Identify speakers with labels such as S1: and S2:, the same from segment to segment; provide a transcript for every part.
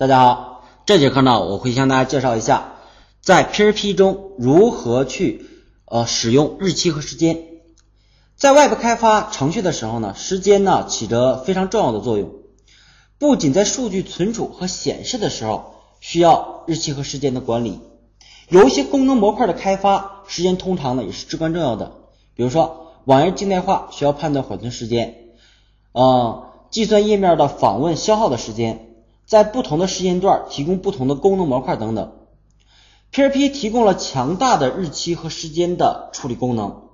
S1: 大家好，这节课呢，我会向大家介绍一下，在 PHP 中如何去呃使用日期和时间。在外部开发程序的时候呢，时间呢起着非常重要的作用，不仅在数据存储和显示的时候需要日期和时间的管理，有一些功能模块的开发，时间通常呢也是至关重要的。比如说网页静态化需要判断缓存时间，呃，计算页面的访问消耗的时间。在不同的时间段提供不同的功能模块等等，PHP 提供了强大的日期和时间的处理功能。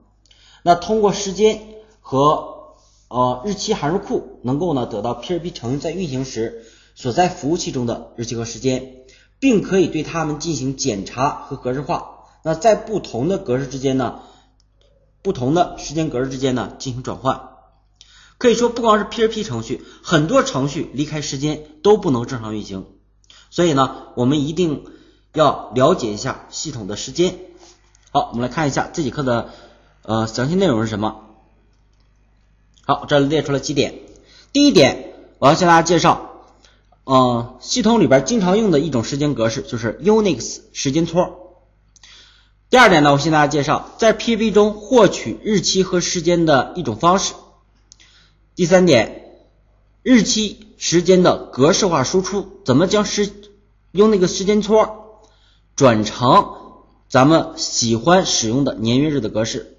S1: 那通过时间和呃日期函数库，能够呢得到 PHP 程序在运行时所在服务器中的日期和时间，并可以对它们进行检查和格式化。那在不同的格式之间呢，不同的时间格式之间呢进行转换。可以说，不光是 PHP 程序，很多程序离开时间都不能正常运行。所以呢，我们一定要了解一下系统的时间。好，我们来看一下这节课的呃详细内容是什么。好，这里列出了几点。第一点，我要向大家介绍，呃，系统里边经常用的一种时间格式就是 Unix 时间戳。第二点呢，我向大家介绍，在 PHP 中获取日期和时间的一种方式。第三点，日期时间的格式化输出，怎么将时用那个时间戳转成咱们喜欢使用的年月日的格式？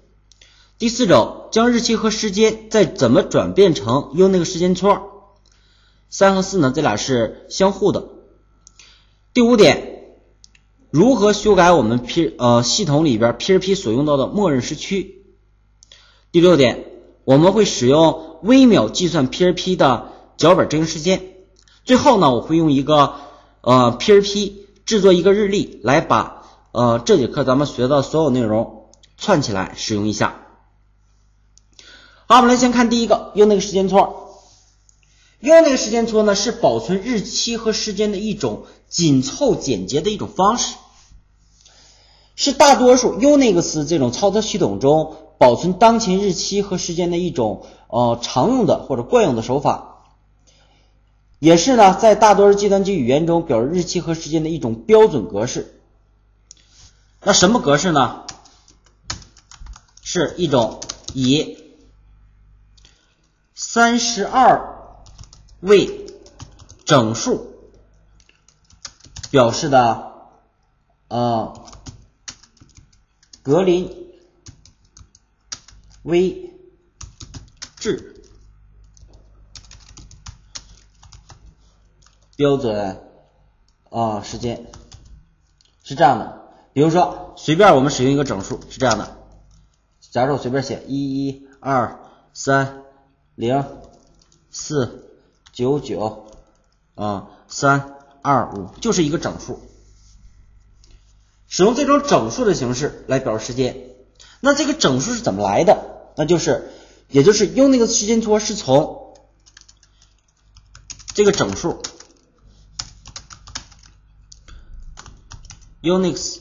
S1: 第四种，将日期和时间再怎么转变成用那个时间戳？三和四呢，这俩是相互的。第五点，如何修改我们 P 呃系统里边 PHP 所用到的默认时区？第六点，我们会使用。微秒计算 PHP 的脚本执行时间。最后呢，我会用一个呃 PHP 制作一个日历，来把呃这节课咱们学的所有内容串起来使用一下。好，我们来先看第一个，用那个时间戳。用那个时间戳呢，是保存日期和时间的一种紧凑简洁的一种方式，是大多数 Unix 这种操作系统中。保存当前日期和时间的一种呃常用的或者惯用的手法，也是呢在大多数计算机语言中表示日期和时间的一种标准格式。那什么格式呢？是一种以三十二位整数表示的呃格林。威治标准啊时间。是这样的，比如说随便我们使用一个整数是这样的，假如我随便写一一二三零四九九啊三二五就是一个整数，使用这种整数的形式来表示时间，那这个整数是怎么来的？那就是，也就是用那个时间戳是从这个整数 Unix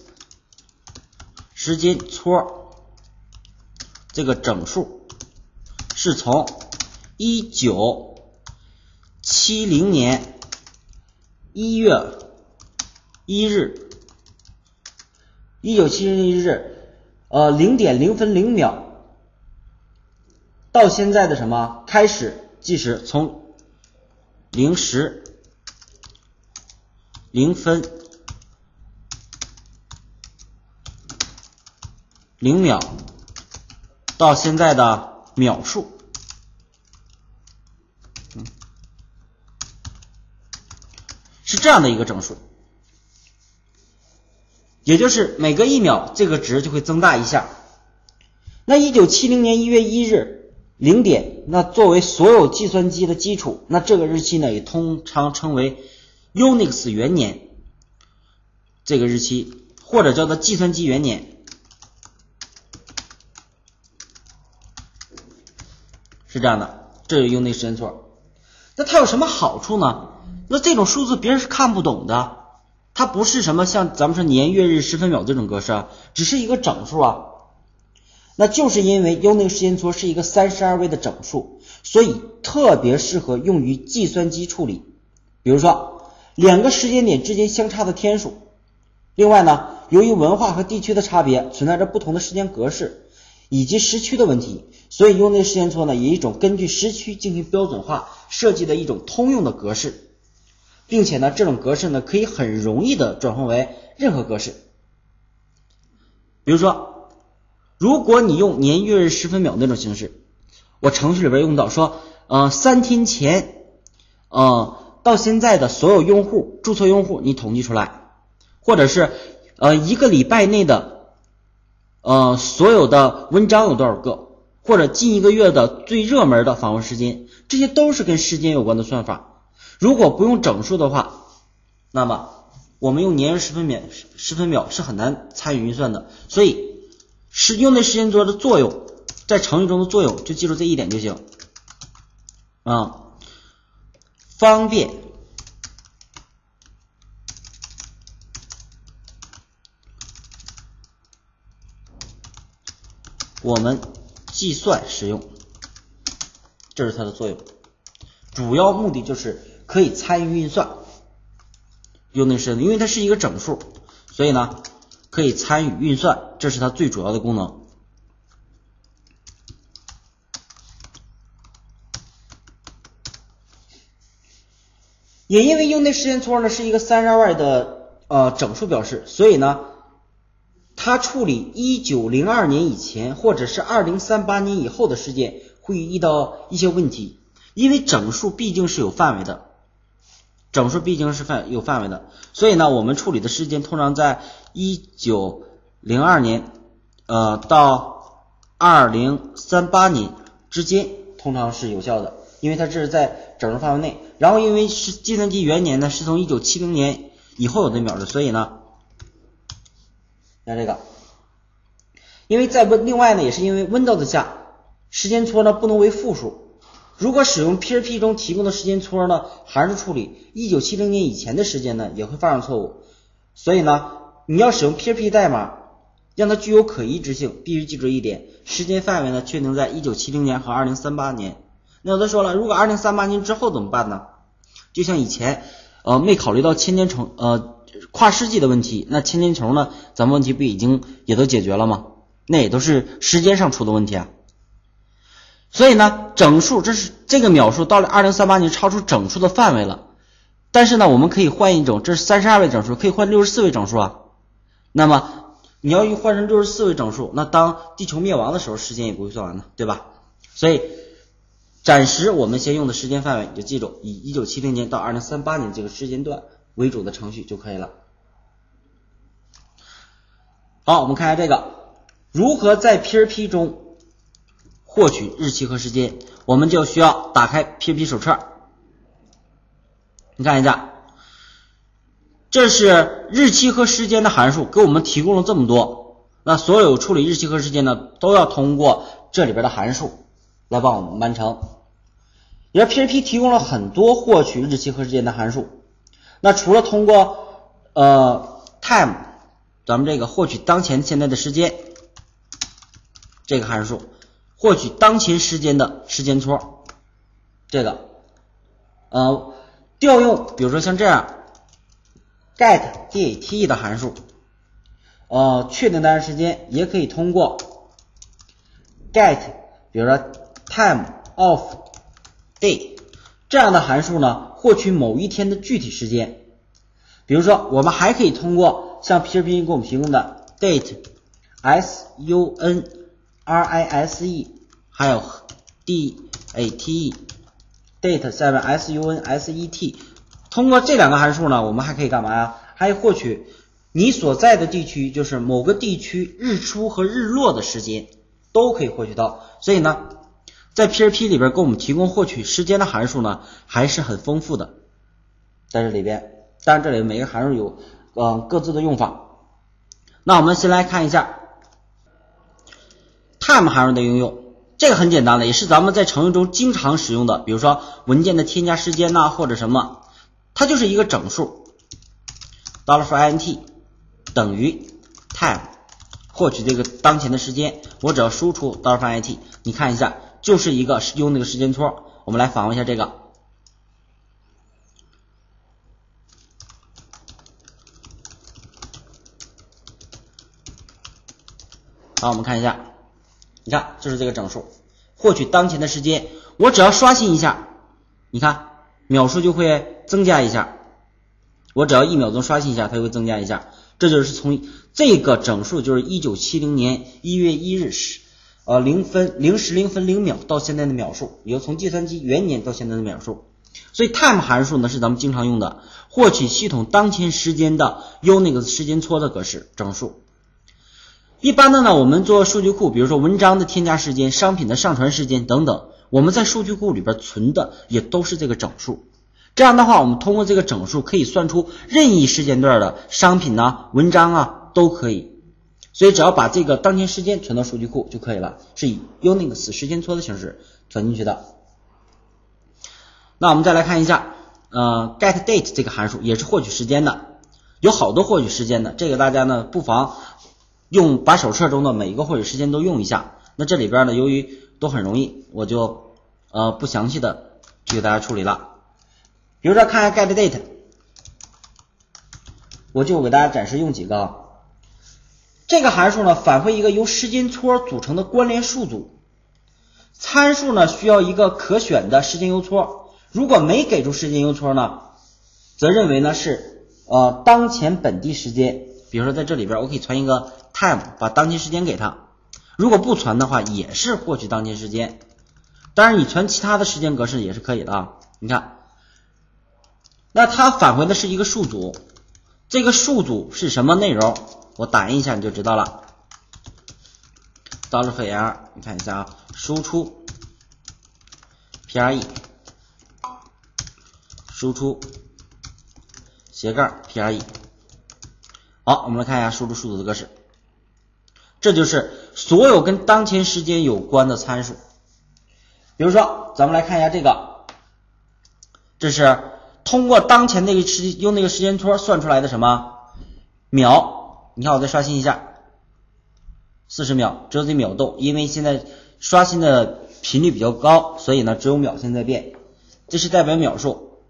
S1: 时间戳这个整数是从一九七零年一月一日，一九七零年一日，呃零点零分零秒。到现在的什么开始计时？从零时零分零秒到现在的秒数，是这样的一个整数，也就是每隔一秒这个值就会增大一下。那一九七零年一月一日。零点，那作为所有计算机的基础，那这个日期呢，也通常称为 Unix 元年，这个日期或者叫做计算机元年。是这样的，这是用内时间戳。那它有什么好处呢？那这种数字别人是看不懂的，它不是什么像咱们说年月日时分秒这种格式啊，只是一个整数啊。那就是因为 Unix 时间戳是一个三十二位的整数，所以特别适合用于计算机处理。比如说两个时间点之间相差的天数。另外呢，由于文化和地区的差别，存在着不同的时间格式以及时区的问题，所以 Unix 时间戳呢，以一种根据时区进行标准化设计的一种通用的格式，并且呢，这种格式呢，可以很容易的转换为任何格式。比如说。如果你用年月日时分秒那种形式，我程序里边用到说，呃，三天前，呃，到现在的所有用户注册用户你统计出来，或者是呃一个礼拜内的，呃所有的文章有多少个，或者近一个月的最热门的访问时间，这些都是跟时间有关的算法。如果不用整数的话，那么我们用年时分秒时分秒是很难参与运算的，所以。是用的时间戳的作用，在程序中的作用，就记住这一点就行啊，方便我们计算使用，这是它的作用，主要目的就是可以参与运算。用的是，因为它是一个整数，所以呢。可以参与运算，这是它最主要的功能。也因为用内时间戳呢是一个三十二位的呃整数表示，所以呢，它处理一九零二年以前或者是二零三八年以后的事件会遇到一些问题，因为整数毕竟是有范围的。整数毕竟是范有范围的，所以呢，我们处理的时间通常在一九零二年呃到二零三八年之间，通常是有效的，因为它这是在整数范围内。然后因为是计算机元年呢，是从一九七零年以后有的秒的，所以呢，看这个，因为在另外呢，也是因为 Windows 下时间戳呢不能为负数。如果使用 PHP 中提供的时间戳呢，函数处理一九七零年以前的时间呢，也会犯上错误。所以呢，你要使用 PHP 代码，让它具有可移植性，必须记住一点：时间范围呢，确定在一九七零年和二零三八年。那有的说了，如果二零三八年之后怎么办呢？就像以前，呃，没考虑到千年虫，呃，跨世纪的问题，那千年虫呢，咱们问题不已经也都解决了吗？那也都是时间上出的问题啊。所以呢，整数这是这个秒数到了二零三八年超出整数的范围了。但是呢，我们可以换一种，这是三十二位整数，可以换六十四位整数啊。那么你要一换成六十四位整数，那当地球灭亡的时候，时间也不会算完的，对吧？所以暂时我们先用的时间范围，你就记住以一九七零年到二零三八年这个时间段为主的程序就可以了。好，我们看一下这个如何在 PHP 中。获取日期和时间，我们就需要打开 PHP 手册。你看一下，这是日期和时间的函数，给我们提供了这么多。那所有处理日期和时间呢，都要通过这里边的函数来帮我们完成。也 PHP 提供了很多获取日期和时间的函数。那除了通过呃 time，咱们这个获取当前现在的时间这个函数。获取当前时间的时间戳，这个，呃，调用，比如说像这样，get date 的函数，呃，确定单时间，也可以通过 get，比如说 time of day 这样的函数呢，获取某一天的具体时间。比如说，我们还可以通过像 PHP 给我们提供的 date，s u n。R I S E 还有 D A T E date 下面 S U N S E T 通过这两个函数呢，我们还可以干嘛呀？还获取你所在的地区，就是某个地区日出和日落的时间都可以获取到。所以呢，在 PHP 里边给我们提供获取时间的函数呢，还是很丰富的。在这里边，当然这里每个函数有嗯各自的用法。那我们先来看一下。time 函数的应用，这个很简单的，也是咱们在程序中经常使用的，比如说文件的添加时间呐，或者什么，它就是一个整数，dollar for int 等于 time，获取这个当前的时间，我只要输出 dollar for int，你看一下，就是一个用那个时间戳。我们来访问一下这个，好，我们看一下。你看，就是这个整数，获取当前的时间，我只要刷新一下，你看秒数就会增加一下。我只要一秒钟刷新一下，它就会增加一下。这就是从这个整数，就是一九七零年一月一日时，呃零分零时零分零秒到现在的秒数，也就从计算机元年到现在的秒数。所以 time 函数呢是咱们经常用的，获取系统当前时间的 Unix 时间戳的格式整数。一般的呢，我们做数据库，比如说文章的添加时间、商品的上传时间等等，我们在数据库里边存的也都是这个整数。这样的话，我们通过这个整数可以算出任意时间段的商品呐、文章啊都可以。所以只要把这个当前时间存到数据库就可以了，是以 Unix 时间戳的形式存进去的。那我们再来看一下，呃，getDate 这个函数也是获取时间的，有好多获取时间的，这个大家呢不妨。用把手册中的每一个获取时间都用一下，那这里边呢，由于都很容易，我就呃不详细的去给大家处理了。比如说看下 getDate，我就给大家展示用几个。这个函数呢，返回一个由时间戳组成的关联数组，参数呢需要一个可选的时间邮戳，如果没给出时间邮戳呢，则认为呢是呃当前本地时间。比如说在这里边，我可以传一个。time 把当前时间给他，如果不传的话，也是获取当前时间。当然，你传其他的时间格式也是可以的啊。你看，那它返回的是一个数组，这个数组是什么内容？我打印一下你就知道了。dollar for 你看一下啊，输出 pre，输出斜杠 pre。好，我们来看一下输出数组的格式。这就是所有跟当前时间有关的参数，比如说，咱们来看一下这个，这是通过当前那个时用那个时间戳算出来的什么秒？你看我再刷新一下，四十秒，只有这秒动，因为现在刷新的频率比较高，所以呢只有秒现在变，这是代表秒数。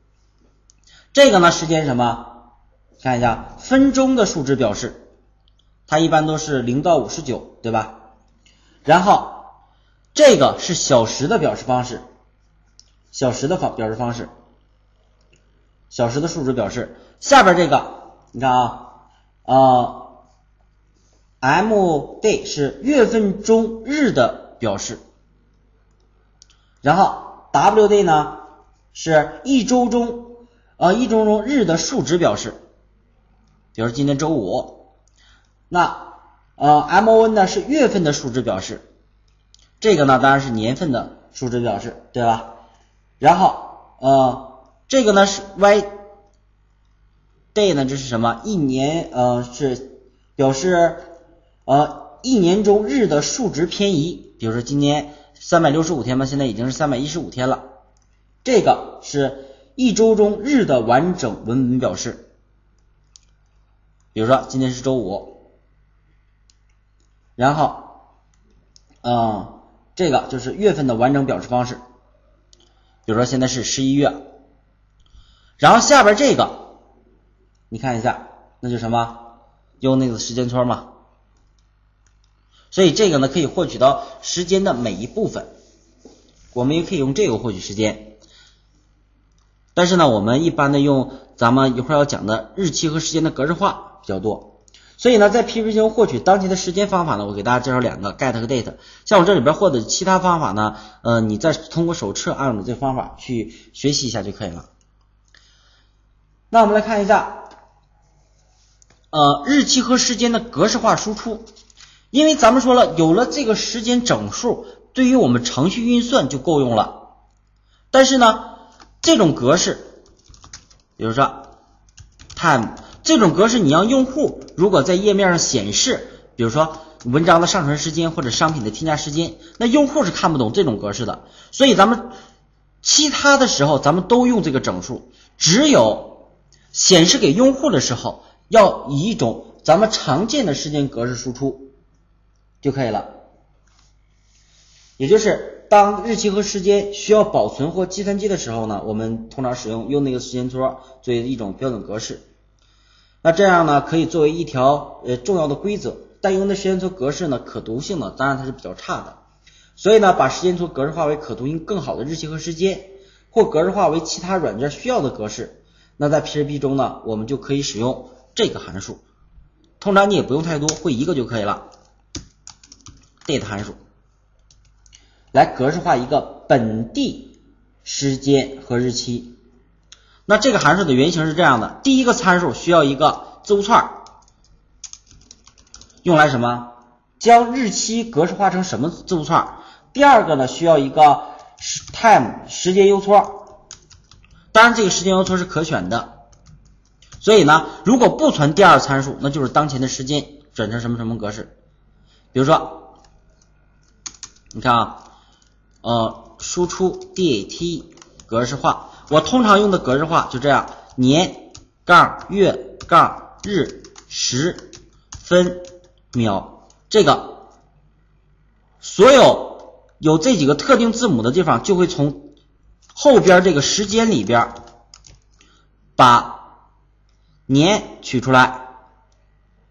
S1: 这个呢时间什么？看一下分钟的数值表示。它一般都是零到五十九，对吧？然后这个是小时的表示方式，小时的方表示方式，小时的数值表示。下边这个你看啊，呃，M day 是月份中日的表示，然后 W day 呢是一周中呃一周中日的数值表示，比如今天周五。那呃，M O N 呢是月份的数值表示，这个呢当然是年份的数值表示，对吧？然后呃，这个呢是 Y day 呢这是什么？一年呃是表示呃一年中日的数值偏移，比如说今年三百六十五天嘛，现在已经是三百一十五天了。这个是一周中日的完整文本表示，比如说今天是周五。然后，嗯，这个就是月份的完整表示方式，比如说现在是十一月，然后下边这个，你看一下，那就什么，用那个时间戳嘛，所以这个呢可以获取到时间的每一部分，我们也可以用这个获取时间，但是呢，我们一般的用咱们一会儿要讲的日期和时间的格式化比较多。所以呢，在 P P 中获取当前的时间方法呢，我给大家介绍两个 get 和 date。像我这里边获得其他方法呢，呃，你再通过手册按照这方法去学习一下就可以了。那我们来看一下，呃，日期和时间的格式化输出。因为咱们说了，有了这个时间整数，对于我们程序运算就够用了。但是呢，这种格式，比如说 time。这种格式，你让用户如果在页面上显示，比如说文章的上传时间或者商品的添加时间，那用户是看不懂这种格式的，所以咱们其他的时候咱们都用这个整数，只有显示给用户的时候，要以一种咱们常见的时间格式输出就可以了。也就是当日期和时间需要保存或计算机的时候呢，我们通常使用用那个时间戳作为一种标准格式。那这样呢，可以作为一条呃重要的规则。但用的时间戳格式呢，可读性呢，当然它是比较差的。所以呢，把时间戳格式化为可读性更好的日期和时间，或格式化为其他软件需要的格式。那在 PHP 中呢，我们就可以使用这个函数。通常你也不用太多，会一个就可以了。Date 函数。来格式化一个本地时间和日期。那这个函数的原型是这样的：第一个参数需要一个字符串，用来什么？将日期格式化成什么字符串？第二个呢，需要一个 time 时间邮戳。当然，这个时间邮戳是可选的。所以呢，如果不传第二参数，那就是当前的时间转成什么什么格式。比如说，你看啊。呃，输出 date 格式化，我通常用的格式化就这样：年杠月杠日时分秒。这个所有有这几个特定字母的地方，就会从后边这个时间里边把年取出来，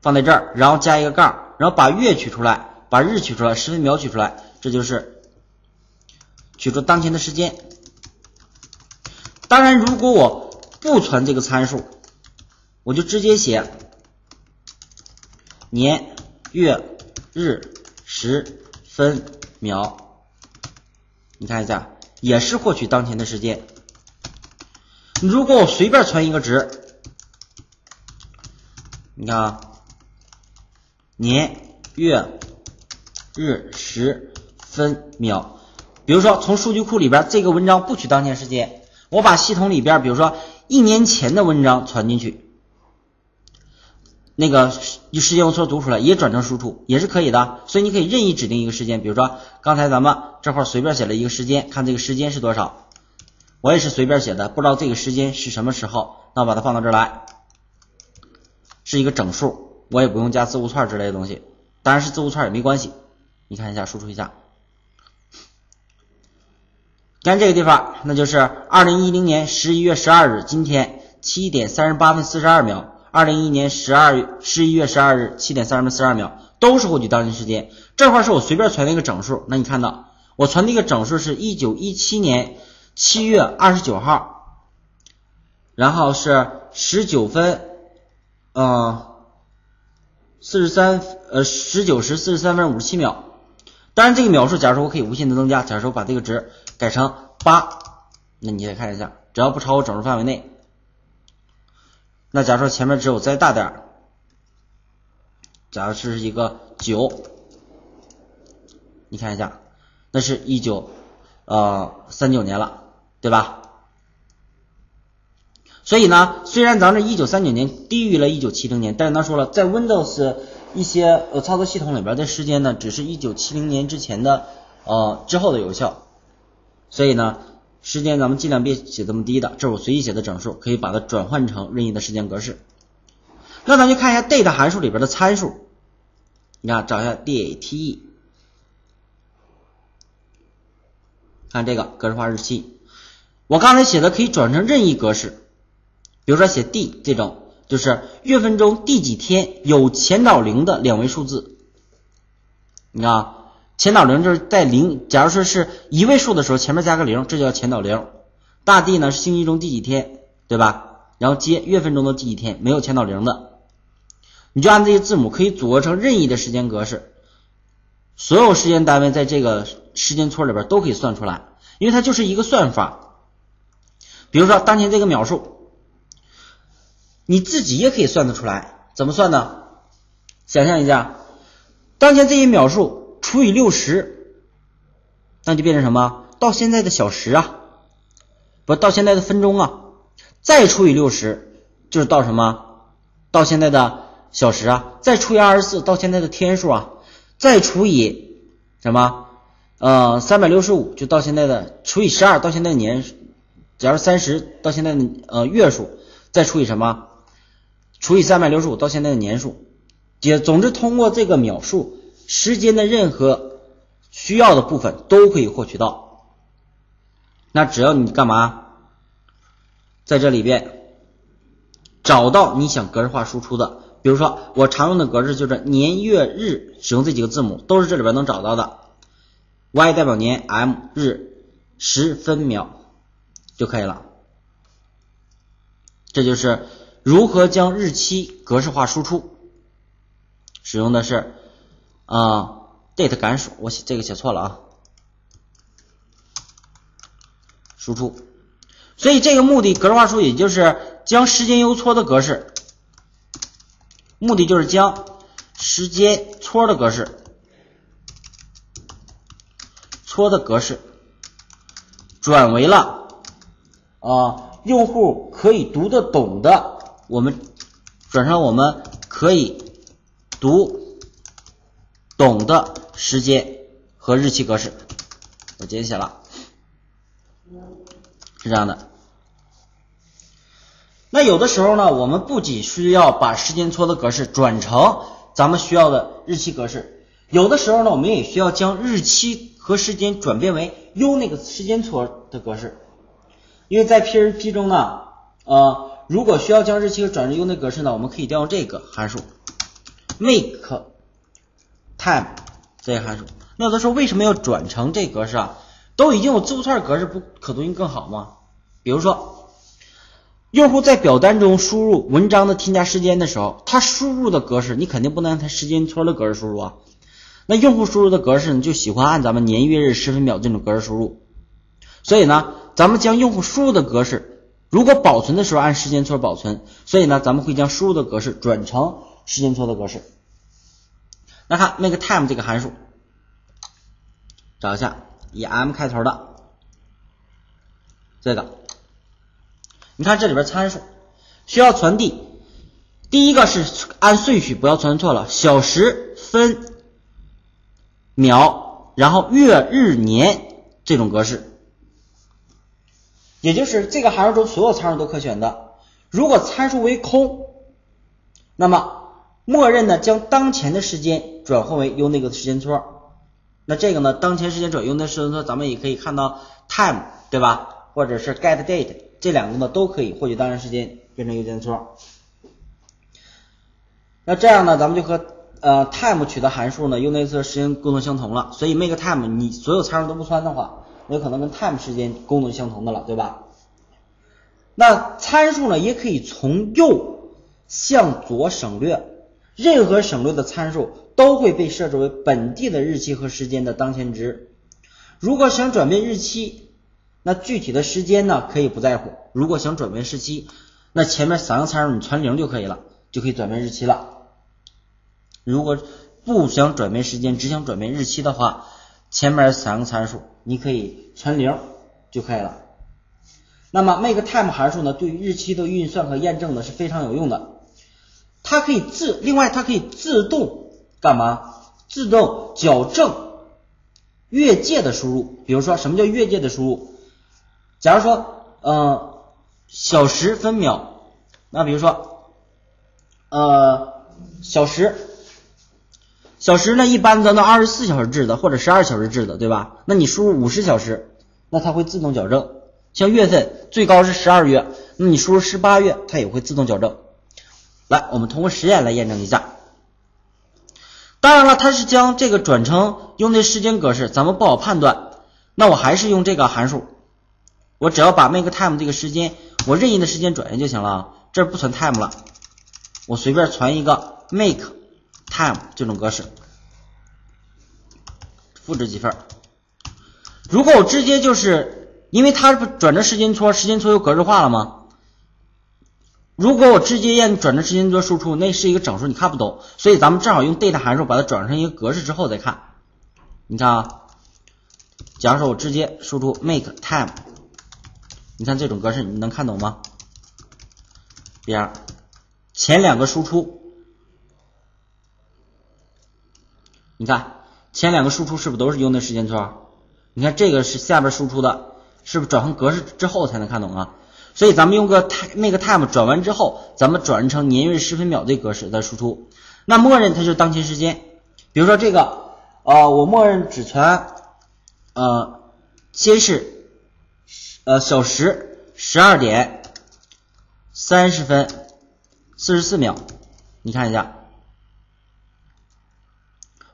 S1: 放在这儿，然后加一个杠，然后把月取出来，把日取出来，十分秒取出来，这就是。取出当前的时间，当然，如果我不传这个参数，我就直接写年、月、日、时、分、秒。你看一下，也是获取当前的时间。如果我随便传一个值，你看啊，年、月、日、时、分、秒。比如说，从数据库里边这个文章不取当前时间，我把系统里边，比如说一年前的文章传进去，那个时时间用错读出来也转成输出也是可以的。所以你可以任意指定一个时间，比如说刚才咱们这块随便写了一个时间，看这个时间是多少，我也是随便写的，不知道这个时间是什么时候，那我把它放到这儿来，是一个整数，我也不用加字符串之类的东西，当然是字符串也没关系。你看一下，输出一下。你看这个地方，那就是二零一零年十一月十二日，今天七点三十八分四十二秒。二零一一年十二月十一月十二日七点三十分四十二秒，都是获取当前时间。这块是我随便传的一个整数，那你看到我传的一个整数是一九一七年七月二十九号，然后是十九分，呃，四十三呃十九时四十三分五十七秒。当然，这个秒数，假如说我可以无限的增加，假如说我把这个值。改成八，那你再看一下，只要不超过整数范围内。那假如说前面只有再大点，假如是一个九，你看一下，那是一九呃三九年了，对吧？所以呢，虽然咱这一九三九年低于了一九七零年，但是他说了，在 Windows 一些呃操作系统里边的时间呢，只是一九七零年之前的呃之后的有效。所以呢，时间咱们尽量别写这么低的，这是我随意写的整数，可以把它转换成任意的时间格式。那咱就看一下 date 函数里边的参数，你看找一下 date，看这个格式化日期，我刚才写的可以转成任意格式，比如说写 d 这种，就是月份中第几天有前导零的两位数字，你看。前导零就是在零，假如说是一位数的时候，前面加个零，这叫前导零。大地呢是星期中第几天，对吧？然后接月份中的第几天，没有前导零的，你就按这些字母可以组合成任意的时间格式，所有时间单位在这个时间戳里边都可以算出来，因为它就是一个算法。比如说当前这个秒数，你自己也可以算得出来，怎么算呢？想象一下，当前这一秒数。除以六十，那就变成什么？到现在的小时啊，不到现在的分钟啊，再除以六十，就是到什么？到现在的小时啊，再除以二十四，到现在的天数啊。再除以什么？呃，三百六十五就到现在的除以十二到现在的年，假如三十到现在的呃月数，再除以什么？除以三百六十五到现在的年数。也总之通过这个秒数时间的任何需要的部分都可以获取到。那只要你干嘛？在这里边找到你想格式化输出的，比如说我常用的格式就是年月日，使用这几个字母都是这里边能找到的。Y 代表年，M 日，时分秒就可以了。这就是如何将日期格式化输出，使用的是啊 date 函数，我写这个写错了啊，输出。所以这个目的格式化输出，也就是将时间邮戳的格式，目的就是将时间戳的格式，戳的格式。转为了啊用户可以读得懂的，我们转成我们可以读懂的时间和日期格式。我直接写了。是这样的，那有的时候呢，我们不仅需要把时间戳的格式转成咱们需要的日期格式，有的时候呢，我们也需要将日期和时间转变为 U 那个时间戳的格式，因为在 PHP 中呢，呃，如果需要将日期转成 U 那格式呢，我们可以调用这个函数 make time 这个函数。那他说为什么要转成这格式啊？都已经有字符串格式，不可读性更好吗？比如说，用户在表单中输入文章的添加时间的时候，他输入的格式你肯定不能按他时间戳的格式输入啊。那用户输入的格式呢，就喜欢按咱们年月日时分秒这种格式输入。所以呢，咱们将用户输入的格式，如果保存的时候按时间戳保存，所以呢，咱们会将输入的格式转成时间戳的格式。那看 make time 这个函数，找一下。以 M 开头的这个，你看这里边参数需要传递，第一个是按顺序，不要传错了，小时、分、秒，然后月、日、年这种格式，也就是这个函数中所有参数都可选的。如果参数为空，那么默认的将当前的时间转换为用那个时间戳。那这个呢？当前时间转用的是说，咱们也可以看到 time 对吧？或者是 get date 这两个呢，都可以获取当前时间变成邮件戳。那这样呢，咱们就和呃 time 取的函数呢，用那次时间功能相同了。所以 make time 你所有参数都不穿的话，有可能跟 time 时间功能相同的了，对吧？那参数呢，也可以从右向左省略，任何省略的参数。都会被设置为本地的日期和时间的当前值。如果想转变日期，那具体的时间呢可以不在乎。如果想转变日期，那前面三个参数你传零就可以了，就可以转变日期了。如果不想转变时间，只想转变日期的话，前面三个参数你可以传零就可以了。那么 make time 函数呢，对于日期的运算和验证呢是非常有用的。它可以自，另外它可以自动。干嘛？自动矫正越界的输入。比如说，什么叫越界的输入？假如说，呃，小时分秒，那比如说，呃，小时，小时呢，一般咱都二十四小时制的，或者十二小时制的，对吧？那你输入五十小时，那它会自动矫正。像月份最高是十二月，那你输入十八月，它也会自动矫正。来，我们通过实验来验证一下。当然了，它是将这个转成用的时间格式，咱们不好判断。那我还是用这个函数，我只要把 make time 这个时间，我任意的时间转下就行了。这不存 time 了，我随便传一个 make time 这种格式，复制几份。如果我直接就是因为它不转成时间戳，时间戳又格式化了吗？如果我直接让你转成时间做输出，那是一个整数，你看不懂，所以咱们正好用 date 函数把它转成一个格式之后再看。你看啊，假如说我直接输出 make time，你看这种格式你能看懂吗？边前两个输出，你看前两个输出是不是都是用的时间戳？你看这个是下边输出的，是不是转换格式之后才能看懂啊？所以咱们用个 make time 转完之后，咱们转成年月日时分秒的格式再输出。那默认它就是当前时间，比如说这个，呃，我默认只存，呃，先是，呃，小时十二点三十分四十四秒，你看一下，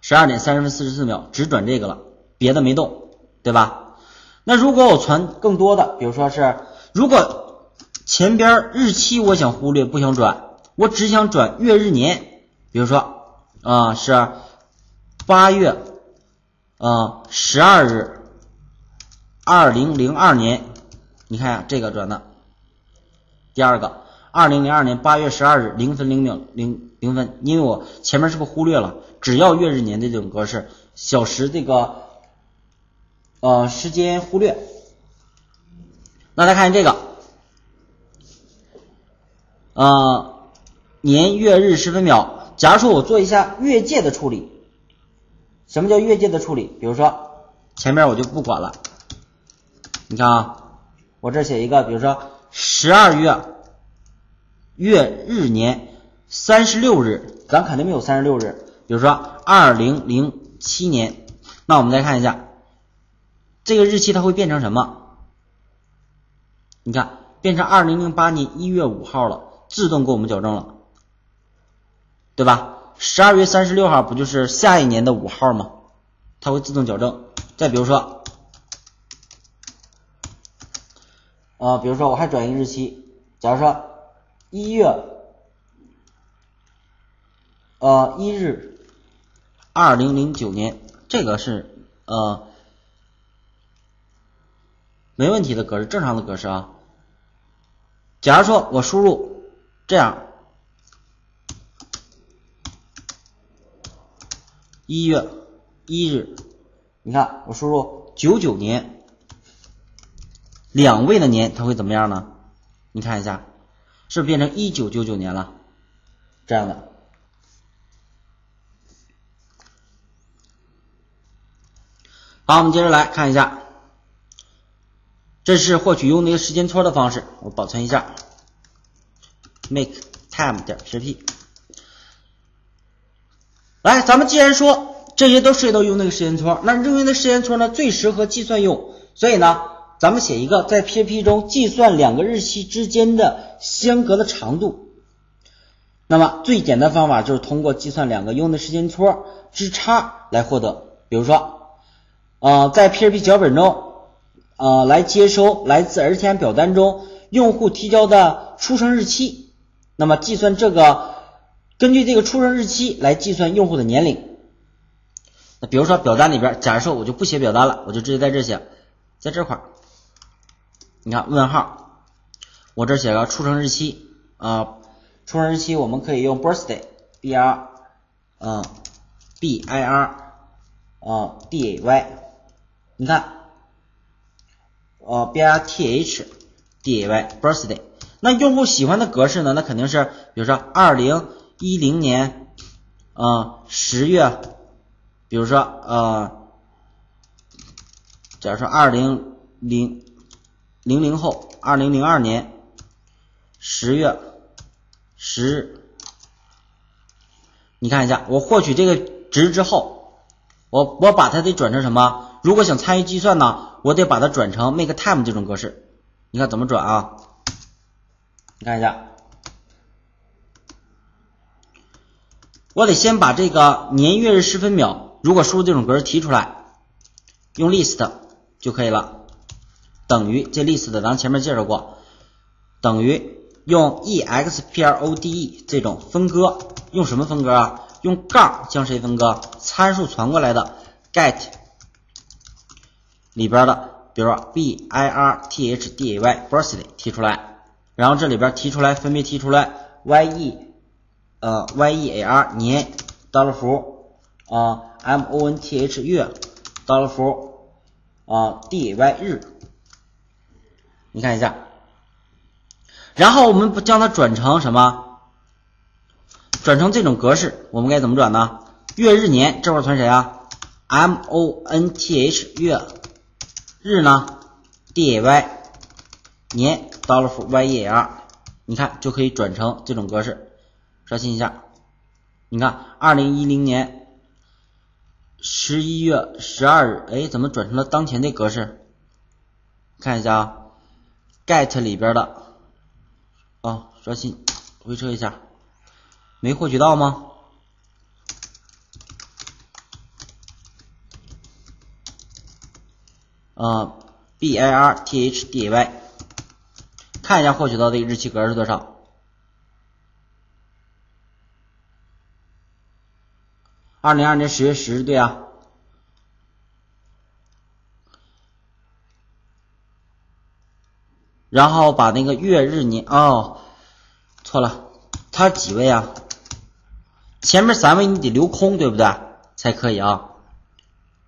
S1: 十二点三十分四十四秒，只转这个了，别的没动，对吧？那如果我存更多的，比如说是，如果前边日期我想忽略，不想转，我只想转月日年。比如说啊，是八月啊十二日，二零零二年。你看下，这个转的。第二个，二零零二年八月十二日零分零秒零零分，因为我前面是不是忽略了？只要月日年的这种格式，小时这个呃时间忽略。那再看这个。呃，年月日时分秒。假如说我做一下越界的处理，什么叫越界的处理？比如说前面我就不管了，你看啊，我这写一个，比如说十二月月日年三十六日，咱肯定没有三十六日。比如说二零零七年，那我们再看一下这个日期，它会变成什么？你看，变成二零零八年一月五号了。自动给我们矫正了，对吧？十二月三十六号不就是下一年的五号吗？它会自动矫正。再比如说，啊，比如说我还转一个日期，假如说一月呃一日，二零零九年，这个是呃没问题的格式，正常的格式啊。假如说我输入。这样，一月一日，你看我输入九九年，两位的年，它会怎么样呢？你看一下，是不是变成一九九九年了？这样的。好，我们接着来看一下，这是获取用那个时间戳的方式，我保存一下。Make time 点 pp，来，咱们既然说这些都涉及到用那个时间戳，那用那个时间戳呢最适合计算用，所以呢，咱们写一个在 pp 中计算两个日期之间的相隔的长度。那么最简单方法就是通过计算两个用的时间戳之差来获得。比如说，呃，在 pp 脚本中，呃，来接收来自 RTM 表单中用户提交的出生日期。那么计算这个，根据这个出生日期来计算用户的年龄。那比如说表单里边，假如说我就不写表单了，我就直接在这写，在这块儿，你看问号，我这写个出生日期啊，出生日期我们可以用 birthday，b r，嗯，b i r，啊 d a y，你看，呃 b i r t h d a y，birthday。那用户喜欢的格式呢？那肯定是，比如说二零一零年，啊十月，比如说呃，假如说二零零零零后，二零零二年十月十日，你看一下，我获取这个值之后，我我把它得转成什么？如果想参与计算呢，我得把它转成 make time 这种格式。你看怎么转啊？你看一下，我得先把这个年月日时分秒，如果输入这种格式提出来，用 list 就可以了，等于这 list 咱前面介绍过，等于用 explode 这种分割，用什么分割啊？用杠将谁分割？参数传过来的 get 里边的，比如说 birthday birthday 提出来。然后这里边提出来，分别提出来，y e，呃，y e a r 年，刀了符，啊，m o n t h 月，刀了符，啊，d y 日，你看一下，然后我们不将它转成什么？转成这种格式，我们该怎么转呢？月日年这块存谁啊？M O N T H 月日呢？d y 年 dollar Y E R，你看就可以转成这种格式。刷新一下，你看二零一零年十一月十二日，哎，怎么转成了当前的格式？看一下啊，get 里边的哦，刷新回车一下，没获取到吗？啊，B I R T H D A Y，看一下获取到的日期格是多少？二零二年十月十日，对啊。然后把那个月日年哦，错了，它几位啊？前面三位你得留空，对不对？才可以啊。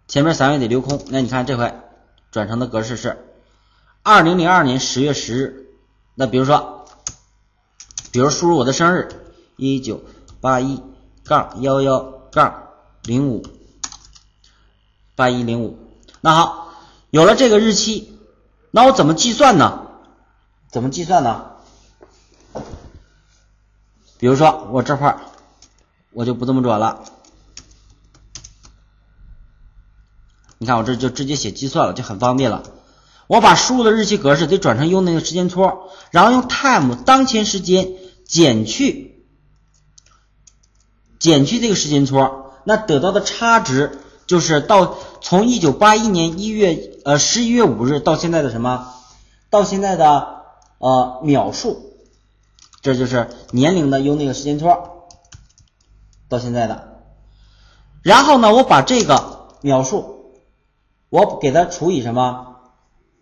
S1: 前面三位得留空。那你看这回转成的格式是二零零二年十月十日。那比如说，比如输入我的生日一九八一杠幺幺杠零五八一零五。那好，有了这个日期，那我怎么计算呢？怎么计算呢？比如说我这块我就不这么转了，你看我这就直接写计算了，就很方便了。我把输入的日期格式得转成用那个时间戳，然后用 time 当前时间减去减去这个时间戳，那得到的差值就是到从一九八一年一月呃十一月五日到现在的什么？到现在的。呃，秒数，这就是年龄的用那个时间戳到现在的。然后呢，我把这个秒数，我给它除以什么？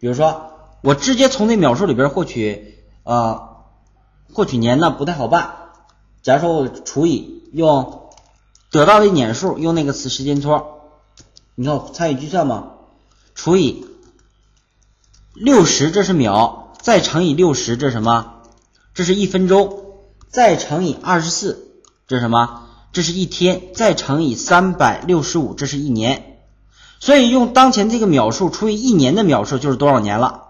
S1: 比如说，我直接从那秒数里边获取，呃，获取年呢不太好办。假如说我除以用得到的年数用那个词时间戳，你看参与计算吗？除以六十，这是秒。再乘以六十，这是什么？这是一分钟。再乘以二十四，这是什么？这是一天。再乘以三百六十五，这是一年。所以用当前这个秒数除以一年的秒数就是多少年了？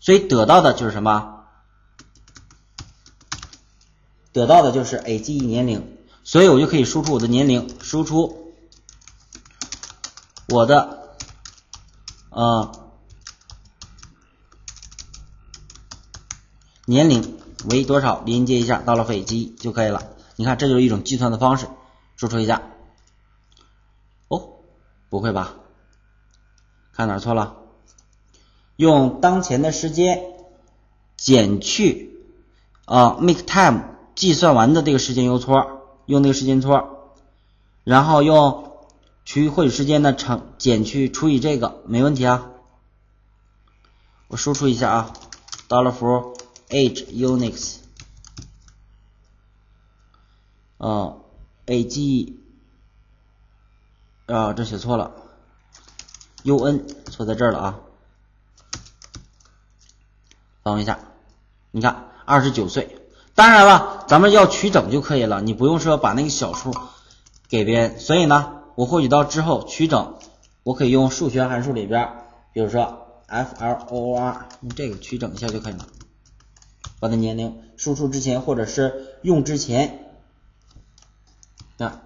S1: 所以得到的就是什么？得到的就是 A G E 年龄。所以我就可以输出我的年龄，输出我的，呃。年龄为多少？连接一下到了斐济就可以了。你看，这就是一种计算的方式。输出一下。哦，不会吧？看哪错了？用当前的时间减去啊，make time 计算完的这个时间邮戳，用那个时间戳，然后用除以获取时间的乘减去除以这个，没问题啊。我输出一下啊，到了符。age Unix 啊，ag 啊，这写错了，un 错在这儿了啊，等一下，你看二十九岁，当然了，咱们要取整就可以了，你不用说把那个小数给别人，所以呢，我获取到之后取整，我可以用数学函数里边，比如说 floor 用这个取整一下就可以了。把它年龄输出之前，或者是用之前，那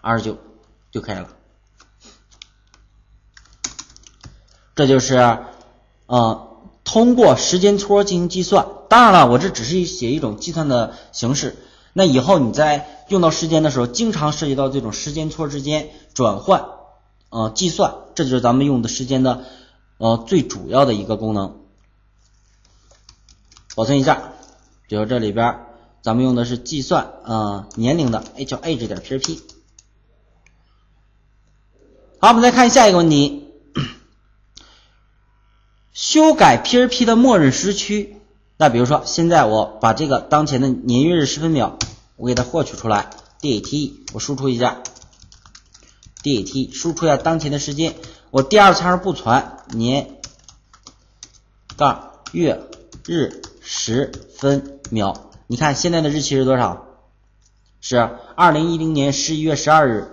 S1: 二十九就可以了。这就是呃通过时间戳进行计算。当然了，我这只是写一种计算的形式。那以后你在用到时间的时候，经常涉及到这种时间戳之间转换呃计算，这就是咱们用的时间的呃最主要的一个功能。保存一下，比如这里边咱们用的是计算啊年龄的，哎叫 age 点 php。好，我们再看下一个问题，修改 php 的默认时区。那比如说现在我把这个当前的年月日时分秒，我给它获取出来，dat 我输出一下，dat 输出一下当前的时间，我第二参数不传年杠月日。时分秒，你看现在的日期是多少？是二零一零年十一月十二日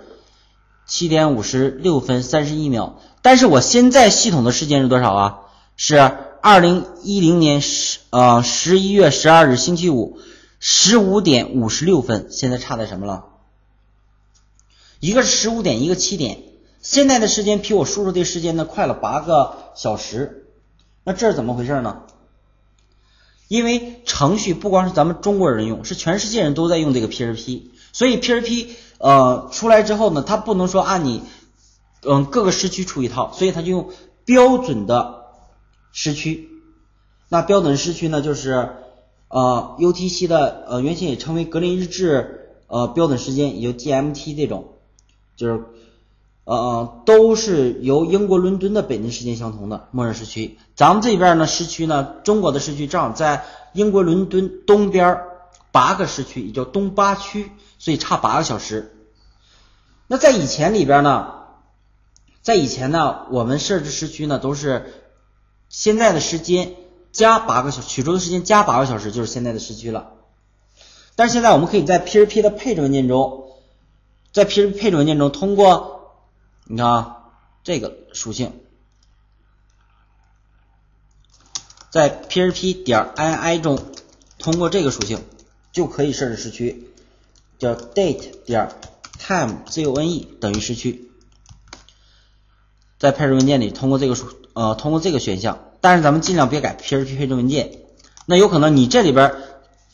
S1: 七点五十六分三十一秒。但是我现在系统的时间是多少啊？是二零一零年十呃十一月十二日星期五十五点五十六分。现在差在什么了？一个是十五点，一个七点。现在的时间比我输入的时间呢快了八个小时。那这是怎么回事呢？因为程序不光是咱们中国人用，是全世界人都在用这个 PHP，所以 PHP 呃出来之后呢，它不能说按你。嗯，各个时区出一套，所以它就用标准的时区。那标准时区呢，就是呃 UTC 的呃原先也称为格林日志呃标准时间，也就 GMT 这种，就是呃都是由英国伦敦的北京时间相同的默认时区。咱们这边呢时区呢，中国的时区正好在英国伦敦东边八个时区，也叫东八区，所以差八个小时。那在以前里边呢？在以前呢，我们设置时区呢都是现在的时间加八个小取出的时间加八个小时就是现在的时区了。但是现在我们可以在 PHP 的配置文件中，在 PHP 配置文件中通过你看啊这个属性，在 PHP 点 ini 中通过这个属性就可以设置时区，叫 date 点 timezone 等于时区。在配置文件里，通过这个呃，通过这个选项，但是咱们尽量别改 PHP 配置文件。那有可能你这里边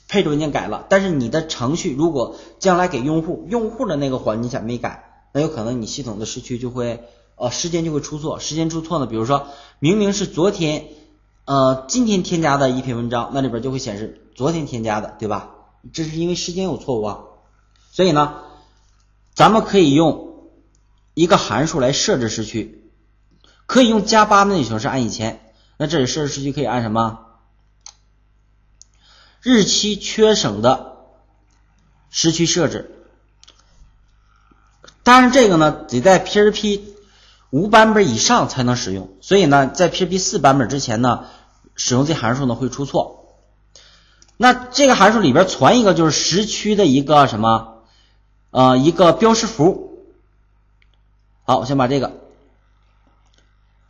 S1: 配置文件改了，但是你的程序如果将来给用户用户的那个环境下没改，那有可能你系统的时区就会呃时间就会出错。时间出错呢，比如说明明是昨天呃今天添加的一篇文章，那里边就会显示昨天添加的，对吧？这是因为时间有错误啊。所以呢，咱们可以用一个函数来设置时区。可以用加八的那种形式按以前，那这里设置时区可以按什么？日期缺省的时区设置。当然这个呢得在 PHP 五版本以上才能使用，所以呢在 PHP 四版本之前呢使用这函数呢会出错。那这个函数里边传一个就是时区的一个什么？呃，一个标识符。好，我先把这个。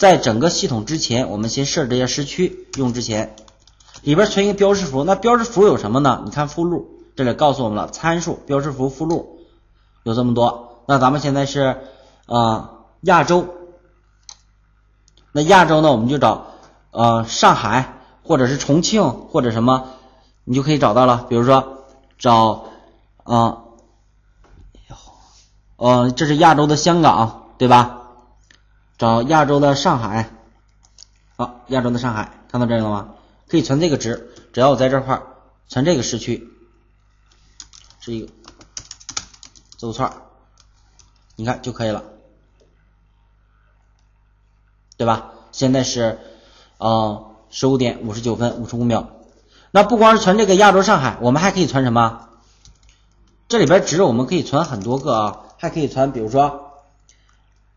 S1: 在整个系统之前，我们先设置一下时区用之前，里边存一个标识符。那标识符有什么呢？你看附录这里告诉我们了，参数、标识符、附录有这么多。那咱们现在是啊亚洲，那亚洲呢，我们就找呃上海或者是重庆或者什么，你就可以找到了。比如说找啊，呃这是亚洲的香港，对吧？找亚洲的上海，好，亚洲的上海，看到这个了吗？可以存这个值，只要我在这块存这个时区，是一个字符串，你看就可以了，对吧？现在是呃十五点五十九分五十五秒。那不光是存这个亚洲上海，我们还可以存什么？这里边值我们可以存很多个啊，还可以存，比如说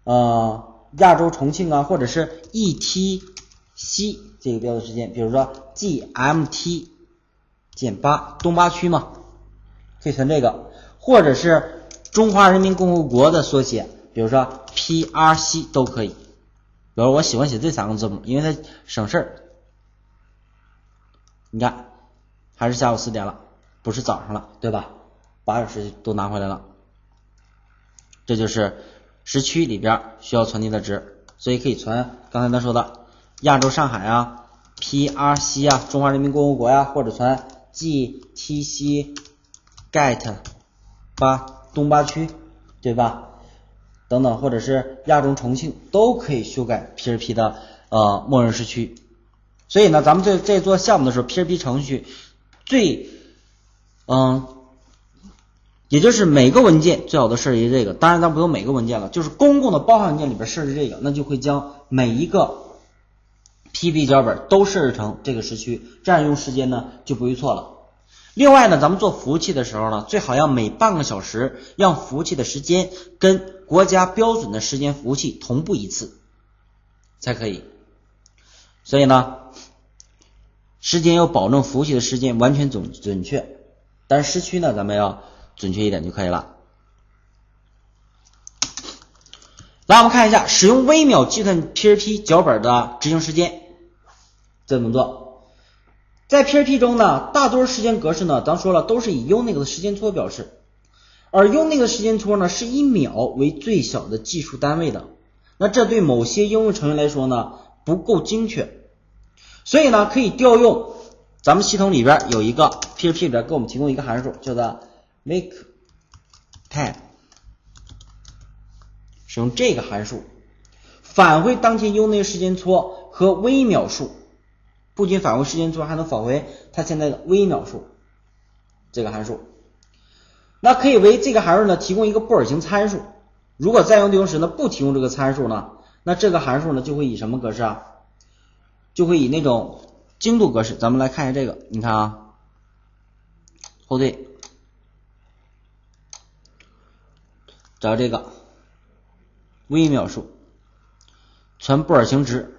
S1: 呃。亚洲重庆啊，或者是 ETC 这个标的时间，比如说 GMT 减八东八区嘛，可以存这个，或者是中华人民共和国的缩写，比如说 PRC 都可以。比如我喜欢写这三个字母，因为它省事儿。你看，还是下午四点了，不是早上了，对吧？八小时都拿回来了，这就是。时区里边需要存进的值，所以可以存刚才咱说的亚洲上海啊、PRC 啊、中华人民共和国呀，或者存 GTC GET 八东八区，对吧？等等，或者是亚洲重庆都可以修改 PHP 的呃默认时区。所以呢，咱们在在做项目的时候，PHP 程序最嗯。也就是每个文件最好的设置这个，当然咱不用每个文件了，就是公共的包含文件里边设置这个，那就会将每一个 PP 脚本都设置成这个时区，这样用时间呢就不会错了。另外呢，咱们做服务器的时候呢，最好要每半个小时让服务器的时间跟国家标准的时间服务器同步一次才可以。所以呢，时间要保证服务器的时间完全准准确，但是时区呢，咱们要。准确一点就可以了。来，我们看一下使用微秒计算 PRP 脚本的执行时间，怎么做？在 PRP 中呢，大多数时间格式呢，咱说了都是以 Unix 的时间戳表示，而 Unix 时间戳呢是以秒为最小的计数单位的。那这对某些应用程序来说呢不够精确，所以呢可以调用咱们系统里边有一个 PRP 里边给我们提供一个函数，叫做 make time。使用这个函数返回当前 Unix 时间戳和微秒数，不仅返回时间戳，还能返回它现在的微秒数。这个函数，那可以为这个函数呢提供一个布尔型参数。如果在用定时呢不提供这个参数呢，那这个函数呢就会以什么格式啊？就会以那种精度格式。咱们来看一下这个，你看啊，后缀，找这个。微秒数传布尔型值，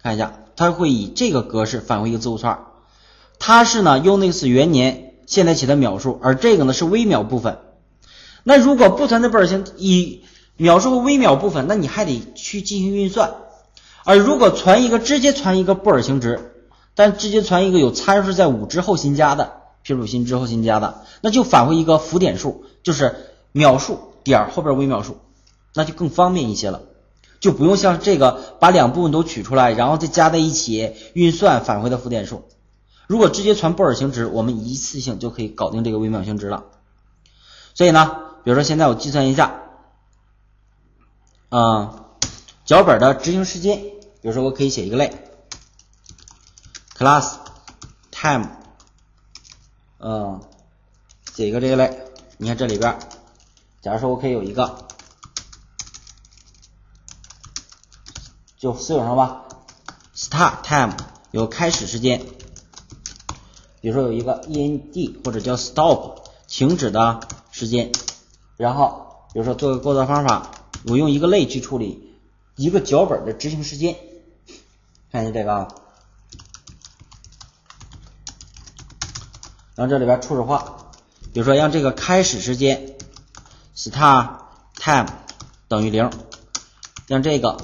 S1: 看一下，它会以这个格式返回一个字符串。它是呢 Unix 元年现在起的秒数，而这个呢是微秒部分。那如果不存在布尔型以秒数和微秒部分，那你还得去进行运算。而如果传一个直接传一个布尔型值，但直接传一个有参数在五之后新加的，譬如新之后新加的，那就返回一个浮点数，就是秒数点后边微秒数。那就更方便一些了，就不用像这个把两部分都取出来，然后再加在一起运算返回的浮点数。如果直接传布尔型值，我们一次性就可以搞定这个微秒型值了。所以呢，比如说现在我计算一下，啊，脚本的执行时间，比如说我可以写一个类，class time，嗯，写一个这个类，你看这里边，假如说我可以有一个。就私有上吧，start time 有开始时间，比如说有一个 end 或者叫 stop 停止的时间，然后比如说做个构造方法，我用一个类去处理一个脚本的执行时间，看一下这个啊，然后这里边初始化，比如说让这个开始时间 star time 等于零，让这个。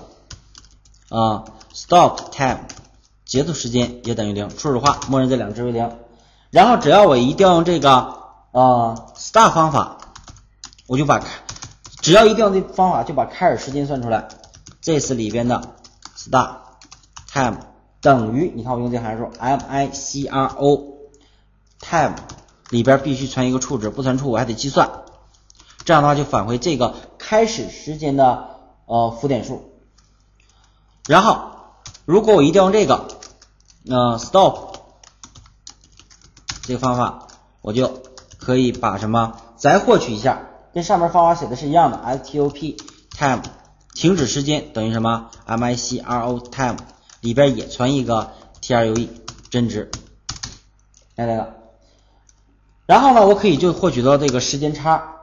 S1: 啊，stop time 结束时间也等于零，初始化，默认这两个值为零。然后只要我一调用这个啊 star 方法，我就把，只要一调用这方法就把开始时间算出来。这是里边的 star time 等于，你看我用这函数 micro time 里边必须传一个初值，不传处我还得计算。这样的话就返回这个开始时间的呃浮点数。然后，如果我一定要用这个，呃，stop 这个方法，我就可以把什么再获取一下，跟上面方法写的是一样的，stop time 停止时间等于什么，micro time 里边也传一个 true 真值，来来了。然后呢，我可以就获取到这个时间差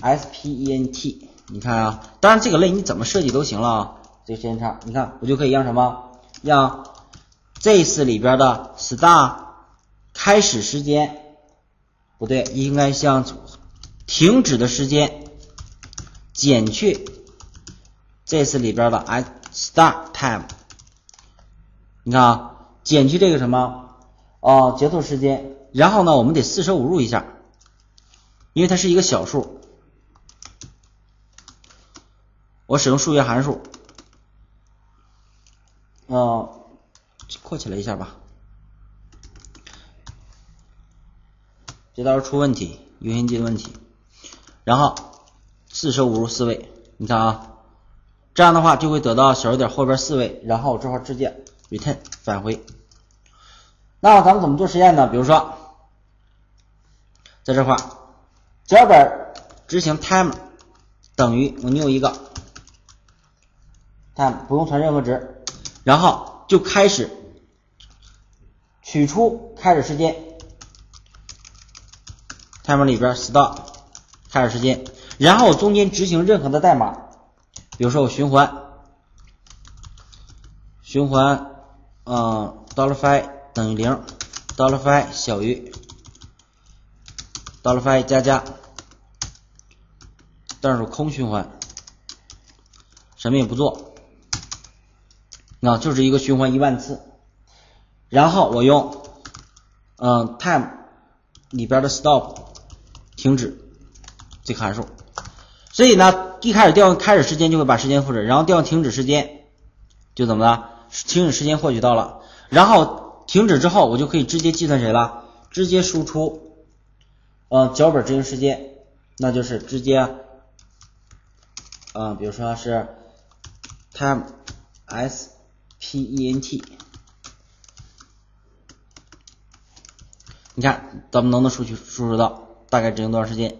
S1: ，spent，你看啊，当然这个类你怎么设计都行了啊。这个时间差，你看我就可以让什么？让 this 里边的 star 开始时间不对，应该像停止的时间减去 this 里边的 start time。你看啊，减去这个什么？哦，结束时间。然后呢，我们得四舍五入一下，因为它是一个小数。我使用数学函数。呃，扩起来一下吧，这道是出问题，优先级的问题。然后四舍五入四位，你看啊，这样的话就会得到小数点后边四位，然后这块直接 return 返回。那咱们怎么做实验呢？比如说，在这块脚本执行 time 等于我扭一个它不用传任何值。然后就开始取出开始时间，time 里边 stop 开始时间，然后中间执行任何的代码，比如说我循环，循环，嗯，DollarFi 等于 0，DollarFi 小于 DollarFi 加加。但是空循环，什么也不做，那就是一个循环一万次。然后我用嗯 time 里边的 stop 停止这个函数，所以呢，一开始调用开始时间就会把时间复制，然后调用停止时间就怎么了？停止时间获取到了，然后停止之后我就可以直接计算谁了？直接输出呃脚本执行时间，那就是直接。嗯，比如说是 time s p e n t，你看咱们能不能输去输入到大概执行多长时间？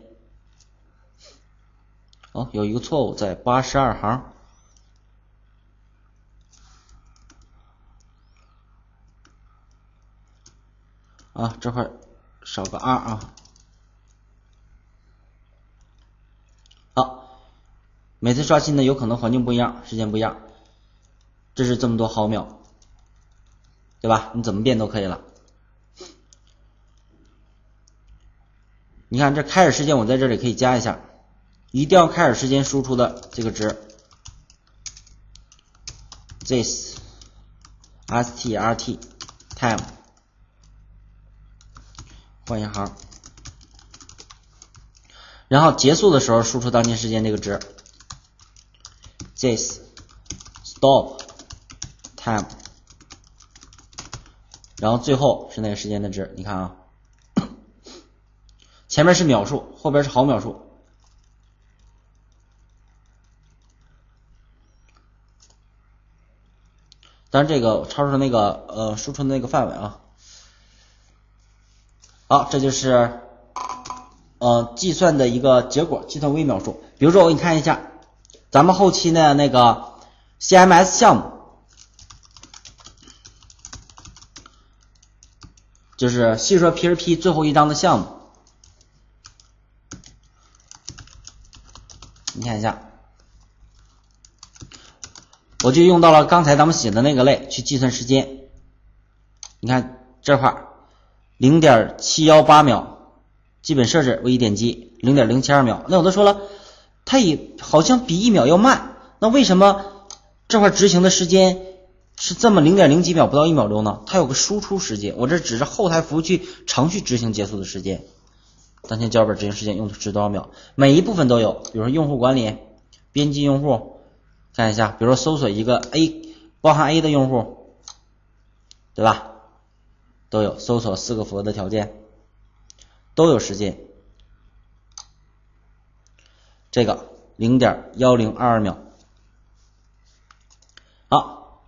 S1: 哦，有一个错误在八十二行，啊，这块少个 r 啊。好每次刷新呢，有可能环境不一样，时间不一样，这是这么多毫秒，对吧？你怎么变都可以了。你看这开始时间，我在这里可以加一下，一定要开始时间输出的这个值，this strt time，换一行，然后结束的时候输出当前时间这个值。this stop time，然后最后是那个时间的值，你看啊，前面是秒数，后边是毫秒数，当然这个超出那个呃输出的那个范围啊。好，这就是呃计算的一个结果，计算微秒数。比如说我给你看一下。咱们后期呢那个 CMS 项目，就是细说 PHP 最后一章的项目，你看一下，我就用到了刚才咱们写的那个类去计算时间。你看这块零点七幺八秒，基本设置为一点击零点零七二秒。那有的说了。它也好像比一秒要慢，那为什么这块执行的时间是这么零点零几秒，不到一秒钟呢？它有个输出时间，我这只是后台服务器程序执行结束的时间。当前脚本执行时间用的是多少秒？每一部分都有，比如说用户管理、编辑用户，看一下，比如说搜索一个 A，包含 A 的用户，对吧？都有搜索四个符合的条件，都有时间。这个零点幺零二二秒，好，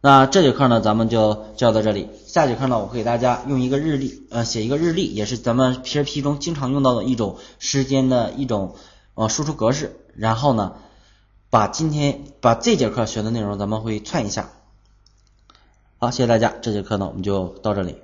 S1: 那这节课呢，咱们就教到这里。下节课呢，我会给大家用一个日历，呃，写一个日历，也是咱们 PHP 中经常用到的一种时间的一种呃输出格式。然后呢，把今天把这节课学的内容，咱们会串一下。好，谢谢大家，这节课呢，我们就到这里。